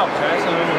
help, Jackson.